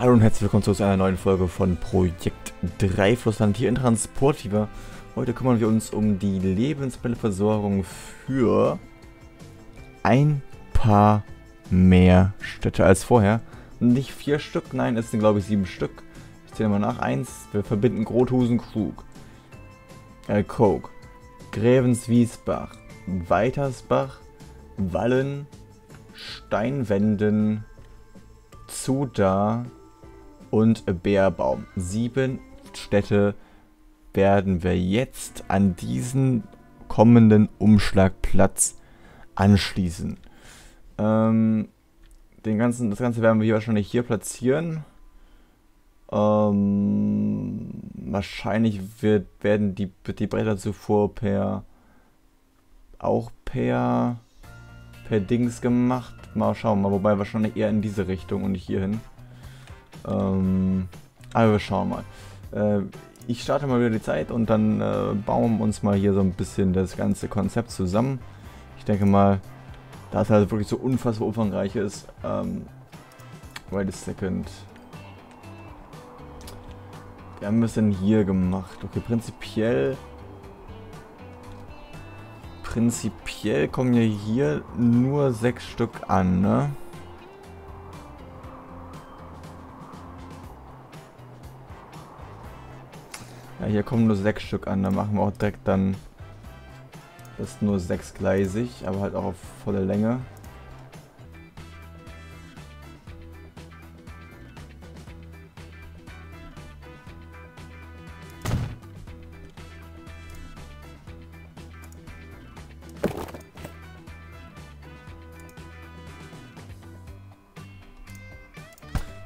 Hallo und herzlich willkommen zu einer neuen Folge von Projekt 3 Flussland hier in Transportfieber. Heute kümmern wir uns um die Lebensmittelversorgung für ein paar mehr Städte als vorher. Nicht vier Stück, nein, es sind glaube ich sieben Stück. Ich zähle mal nach. Eins, wir verbinden Grothusen, Krug, äh, Coke, Grävenswiesbach, Weitersbach, Wallen, Steinwenden, Zuda, und Bärbaum. Sieben Städte werden wir jetzt an diesen kommenden Umschlagplatz anschließen. Ähm, den ganzen, das Ganze werden wir hier wahrscheinlich hier platzieren. Ähm, wahrscheinlich wird, werden die, die Bretterzufuhr per auch per per Dings gemacht. Mal schauen, mal wobei wahrscheinlich eher in diese Richtung und nicht hier hin. Ähm, aber wir schauen mal. Äh, ich starte mal wieder die Zeit und dann äh, bauen wir uns mal hier so ein bisschen das ganze Konzept zusammen. Ich denke mal, da es halt wirklich so unfassbar umfangreich ist, ähm, wait a second. Wir haben es denn hier gemacht? Okay, prinzipiell prinzipiell kommen ja hier nur sechs Stück an, ne? Hier kommen nur sechs Stück an. Da machen wir auch direkt dann das nur sechsgleisig, aber halt auch auf volle Länge.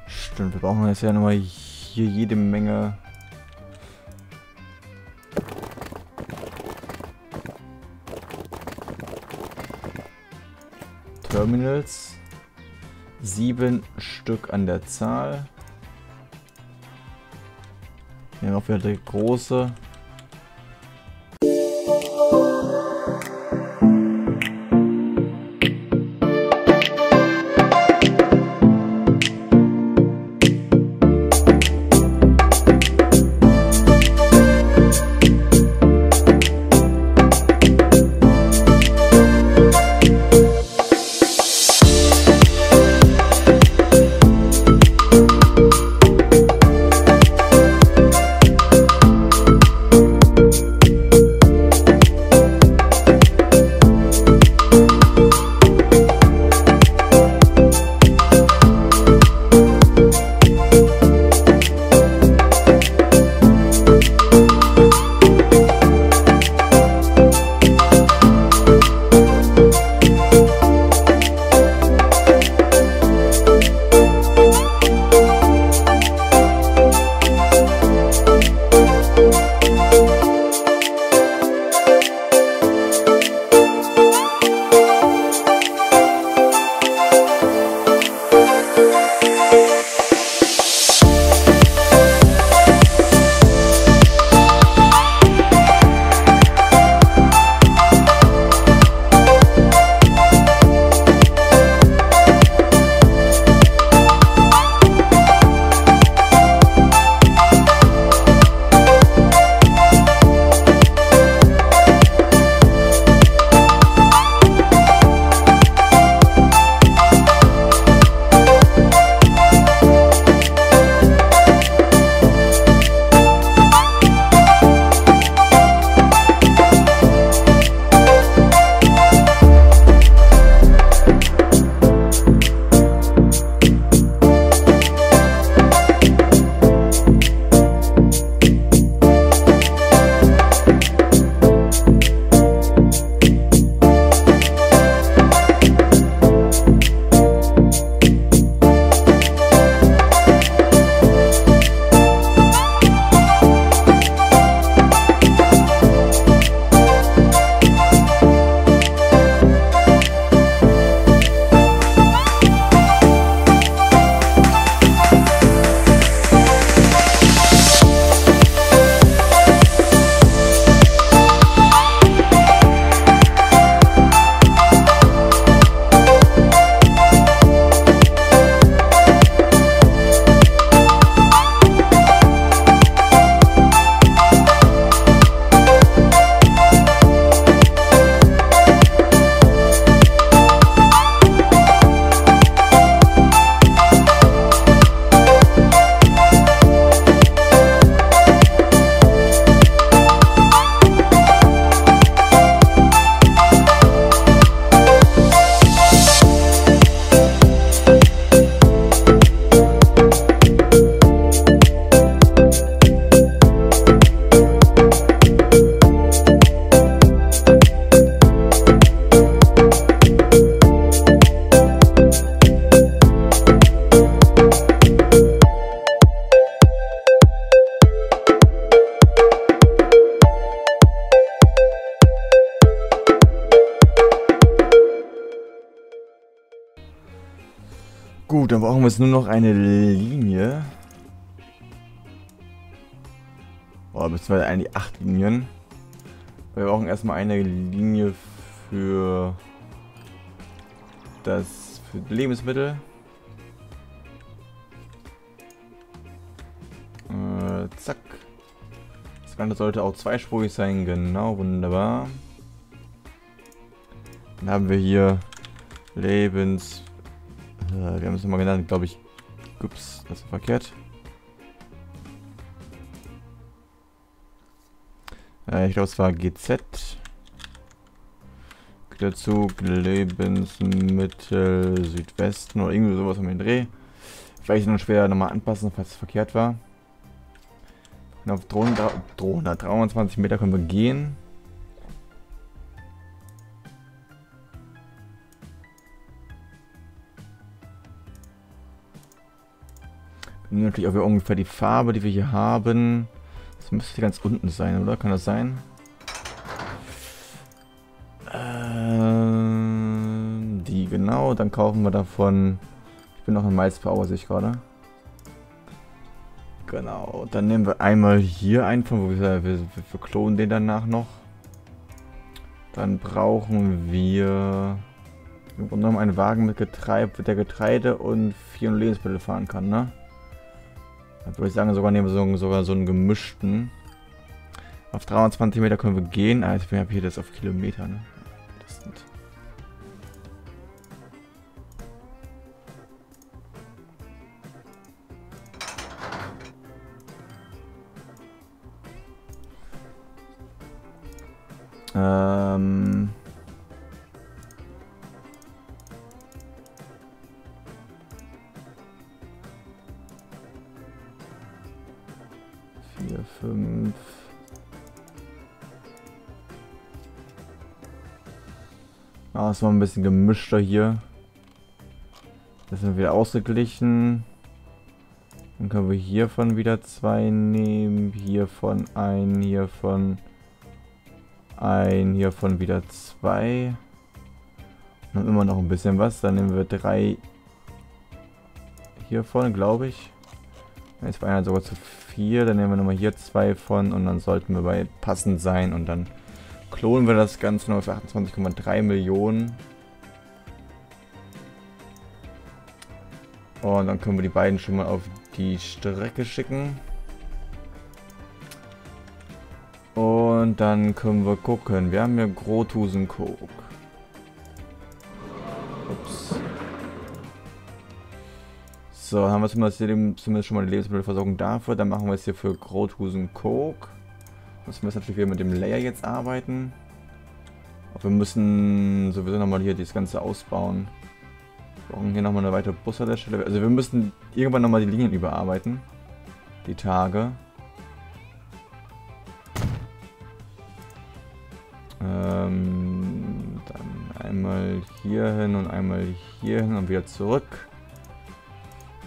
Stimmt, wir brauchen jetzt ja nochmal hier jede Menge Terminals. Sieben Stück an der Zahl. Haben wir wieder große. Gut, dann brauchen wir jetzt nur noch eine Linie. Boah, beziehungsweise eigentlich acht Linien. Wir brauchen erstmal eine Linie für das für Lebensmittel. Äh, zack. Das Ganze sollte auch zweispurig sein, genau, wunderbar. Dann haben wir hier Lebens... Äh, wir haben es nochmal genannt, glaube ich. Ups, das ist verkehrt. Äh, ich glaube, es war GZ. Güterzug, Lebensmittel, Südwesten oder irgendwie sowas um den Dreh. Vielleicht noch später nochmal anpassen, falls es verkehrt war. Und auf Drohnen, Drohne, 23 Meter können wir gehen. Natürlich auch ungefähr die Farbe, die wir hier haben. Das müsste ganz unten sein, oder? Kann das sein? Ähm, die, genau. Dann kaufen wir davon... Ich bin noch in Miles sehe ich gerade. Genau. Dann nehmen wir einmal hier einen von, wo wir, wir, wir klonen den danach noch. Dann brauchen wir... Im Grunde genommen einen Wagen mit Getreide, der Getreide und vier Lebensmittel fahren kann, ne? Dann würde ich sagen, sogar nehmen wir so, sogar so einen gemischten. Auf 23 Meter können wir gehen. Also wir haben hier das auf Kilometer, ne? Das sind ähm 4, 5. Ah, es war ein bisschen gemischter hier. Das sind wir wieder ausgeglichen. Dann können wir hiervon wieder zwei nehmen. Hiervon ein, hiervon ein, hiervon wieder zwei. Und immer noch ein bisschen was. Dann nehmen wir hier vorne, glaube ich. Jetzt war einer sogar zu viel. Dann nehmen wir nochmal hier zwei von und dann sollten wir bei passend sein. Und dann klonen wir das Ganze noch für 28,3 Millionen. Und dann können wir die beiden schon mal auf die Strecke schicken. Und dann können wir gucken. Wir haben hier Grothusen So, haben wir zumindest, zumindest schon mal die Lebensmittelversorgung dafür. Dann machen wir es hier für Grothusen Coke. Müssen wir jetzt natürlich wieder mit dem Layer jetzt arbeiten. Aber wir müssen sowieso nochmal hier das Ganze ausbauen. Wir brauchen hier nochmal eine weitere Bushaltestelle. Also wir müssen irgendwann nochmal die Linien überarbeiten. Die Tage. Ähm, dann einmal hier hin und einmal hier hin und wieder zurück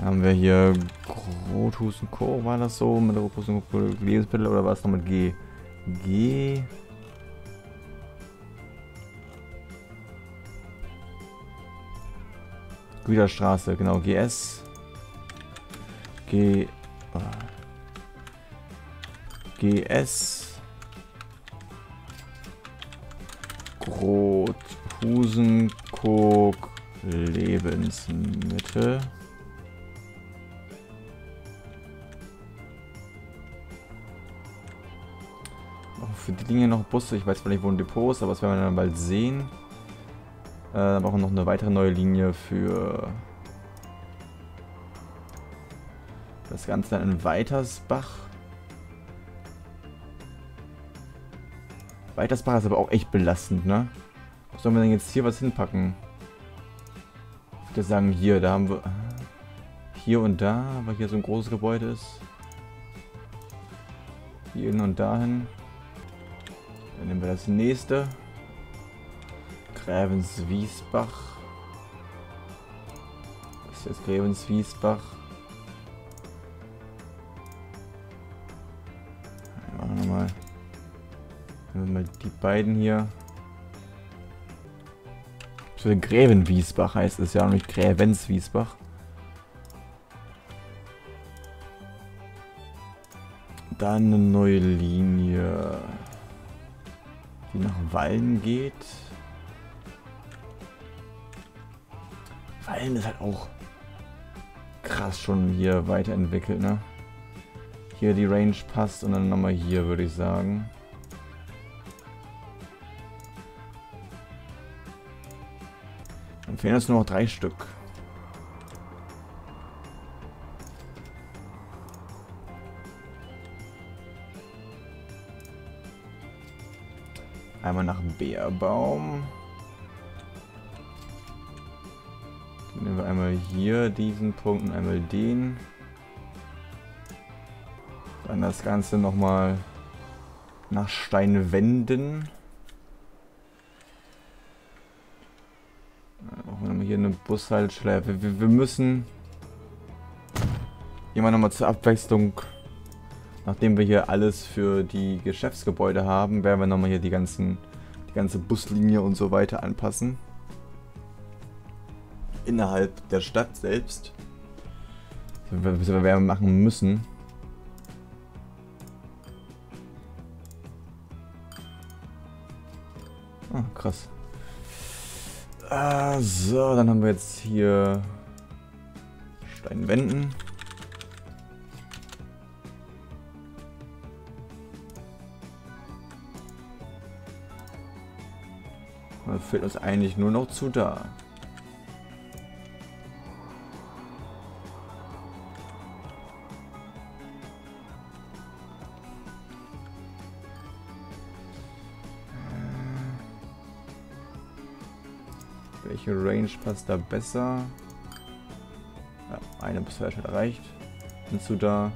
haben wir hier Grothusen Co. War das so? Mit Grothusen Lebensmittel oder war es noch mit G? G. Güterstraße, genau, GS. G. Oh. GS. Grothusen Cook Lebensmittel. Für die Dinge noch Busse. Ich weiß zwar nicht, wo ein Depot ist, aber das werden wir dann bald sehen. Äh, dann brauchen wir noch eine weitere neue Linie für das Ganze dann in Weitersbach. Weitersbach ist aber auch echt belastend, ne? Was sollen wir denn jetzt hier was hinpacken? Ich würde sagen, hier, da haben wir... Hier und da, weil hier so ein großes Gebäude ist. Hierhin und dahin. Dann nehmen wir das nächste. Grävenswiesbach. Das ist jetzt Grävenswiesbach. Machen wir mal. Nehmen wir mal die beiden hier. Für Grävenwiesbach heißt es ja auch nicht Grävenswiesbach. Dann eine neue Linie die nach Wallen geht. Wallen ist halt auch krass schon hier weiterentwickelt, ne? Hier die Range passt und dann nochmal hier, würde ich sagen. Dann fehlen uns nur noch drei Stück. Einmal nach Bärbaum. Dann nehmen wir einmal hier diesen Punkt und einmal den. Dann das Ganze nochmal nach Steinwänden. Dann hier eine Bushaltestelle. Wir, wir, müssen immer nochmal zur Abwechslung, nachdem wir hier alles für die Geschäftsgebäude haben, werden wir nochmal hier die ganzen, die ganze Buslinie und so weiter anpassen. Innerhalb der Stadt selbst. Das wir, wir machen müssen. Ah, krass. Ah, so, dann haben wir jetzt hier Steinwänden. Da fehlt uns eigentlich nur noch zu da. Welche Range passt da besser? Ja, eine bis zwei schon erreicht. Hinzu da.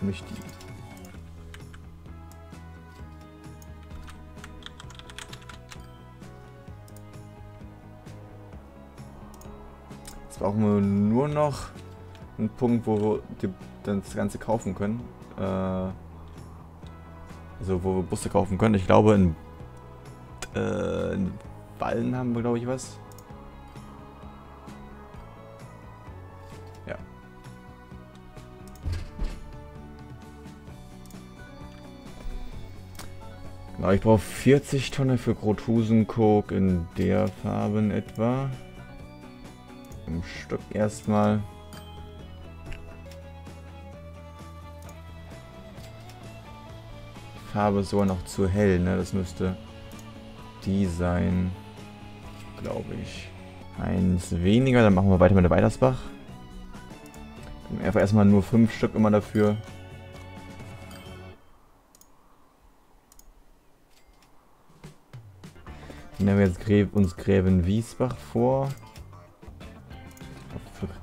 Nicht die. Brauchen wir nur noch einen Punkt, wo wir das Ganze kaufen können. Äh, also wo wir Busse kaufen können. Ich glaube in, äh, in Ballen haben wir, glaube ich, was. Ja. Genau, ich brauche 40 Tonnen für Grothusenkok in der Farbe etwa. Im Stück erstmal. Farbe ist sogar noch zu hell, ne? Das müsste die sein glaube ich. Eins weniger, dann machen wir weiter mit der Weidersbach. Einfach erstmal nur fünf Stück immer dafür. Dann nehmen wir jetzt Gräb, uns Gräben Wiesbach vor.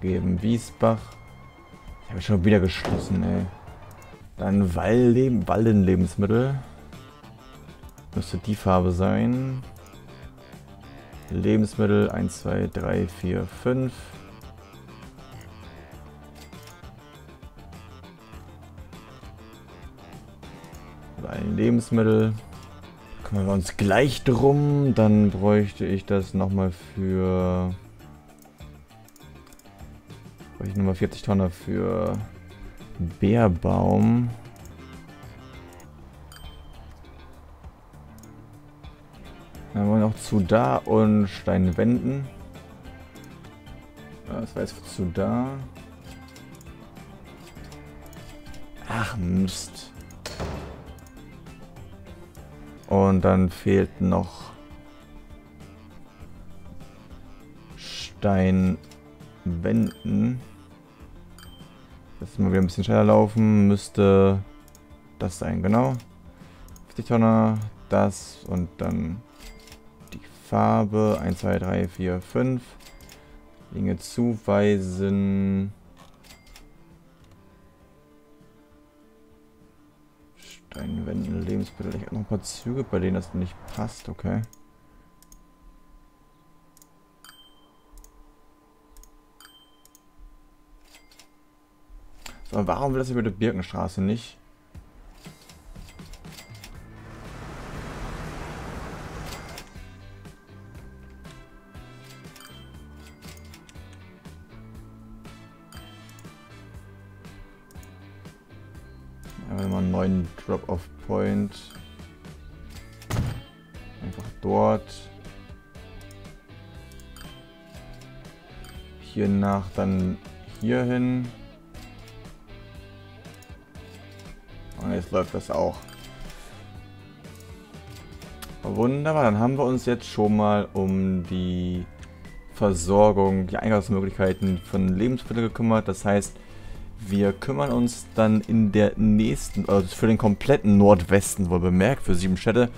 Gräben Wiesbach. Ich habe schon wieder geschlossen, ey. Dann Walden, Waldenlebensmittel. Müsste die Farbe sein. Lebensmittel 1, 2, 3, 4, 5. Ein Lebensmittel. Kümmern wir uns gleich drum. Dann bräuchte ich das nochmal für... Bräuchte ich nochmal 40 Tonnen für Bärbaum. Dann haben wir noch zu da und Steinwänden. Das war jetzt zu da. Ach Mist. Und dann fehlt noch Steinwänden. Jetzt mal wieder ein bisschen schneller laufen. Müsste das sein, genau. 50 Tonner, das und dann Farbe 1, 2, 3, 4, 5. Dinge zuweisen. Steinwände, Lebensmittel. Ich habe noch ein paar Züge, bei denen das nicht passt, okay. So, warum will das über die Birkenstraße nicht? Mal einen neuen Drop-Off-Point. Einfach dort. Hier nach dann hier hin. Jetzt läuft das auch. Wunderbar, dann haben wir uns jetzt schon mal um die Versorgung, die Eingangsmöglichkeiten von Lebensmitteln gekümmert. Das heißt, wir kümmern uns dann in der nächsten, also für den kompletten Nordwesten, wohl bemerkt, für sieben Städte.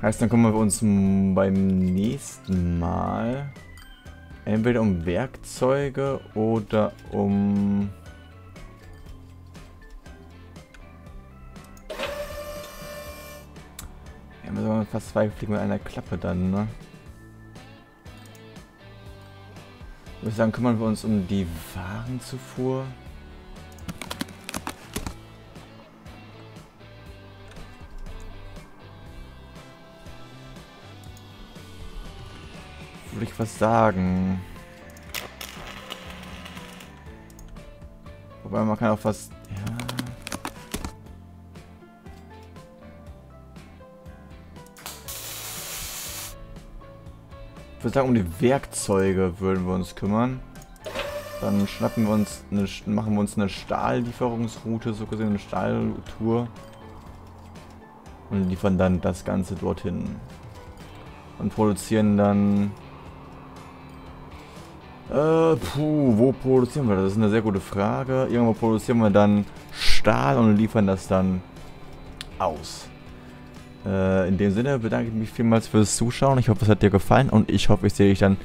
Heißt, dann kümmern wir uns beim nächsten Mal entweder um Werkzeuge oder um Ja, sollen fast zwei Fliegen mit einer Klappe dann, ne? Ich würde sagen, kümmern wir uns um die Warenzufuhr. Würde ich was sagen? Wobei man kann auch was Ich würde sagen, um die Werkzeuge würden wir uns kümmern. Dann schnappen wir uns eine, machen wir uns eine Stahllieferungsroute, so gesehen eine Stahltour. Und liefern dann das Ganze dorthin. Und produzieren dann... Äh, puh, wo produzieren wir das? Das ist eine sehr gute Frage. Irgendwo produzieren wir dann Stahl und liefern das dann aus. Äh, in dem Sinne bedanke ich mich vielmals fürs Zuschauen. Ich hoffe, es hat dir gefallen und ich hoffe, ich sehe dich dann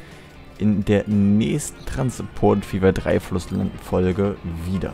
in der nächsten Transport Fever 3 Flussland Folge wieder.